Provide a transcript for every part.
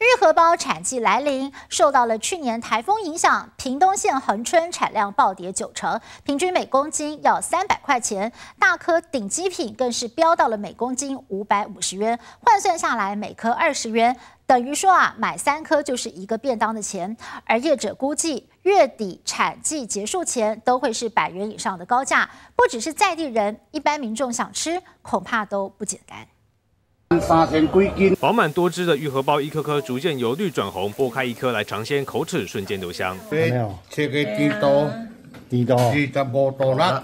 玉荷包产季来临，受到了去年台风影响，屏东县恒春产量暴跌九成，平均每公斤要三百块钱，大颗顶级品更是飙到了每公斤五百五十元，换算下来每颗二十元，等于说啊，买三颗就是一个便当的钱。而业者估计，月底产季结束前都会是百元以上的高价，不只是在地人，一般民众想吃，恐怕都不简单。三千几斤，饱满多汁的玉荷包，一颗颗逐渐由绿转红，剥开一颗来尝鲜，口齿瞬间留香。没有，切个几多？几多？二十五度啦。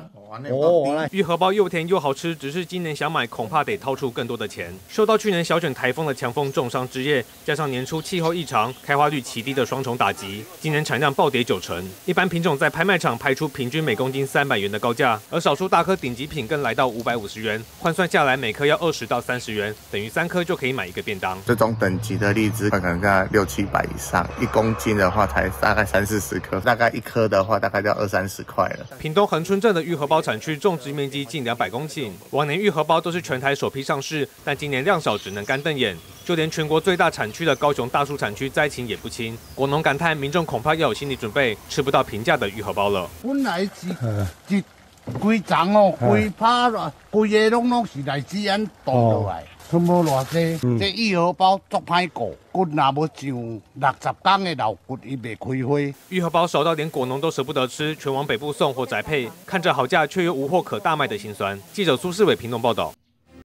哦，玉荷包又甜又好吃，只是今年想买恐怕得掏出更多的钱。受到去年小卷台风的强风重伤之夜，加上年初气候异常、开花率奇低的双重打击，今年产量暴跌九成。一般品种在拍卖场拍出平均每公斤三百元的高价，而少数大颗顶级品更来到五百五十元，换算下来每颗要二十到三十元，等于三颗就可以买一个便当。这种等级的荔枝可能在六七百以上，一公斤的话才大概三四十颗，大概一颗的话大概要二三十块了。屏东恒春镇的玉荷包产区种植面积近两百公顷，往年玉荷包都是全台首批上市，但今年量少，只能干瞪眼。就连全国最大产区的高雄大树产区灾情也不轻，果农感叹，民众恐怕要有心理准备，吃不到平价的玉荷包了。本来是是规张哦，规趴了，规个拢拢是来自然倒落来。全部偌济，这玉荷包足歹过，骨若要上六十公的老骨，伊袂开花。玉荷包少到连果农都舍不得吃，全往北部送或宅配，看着好价却又无货可大卖的心酸。记者苏世伟评论报道。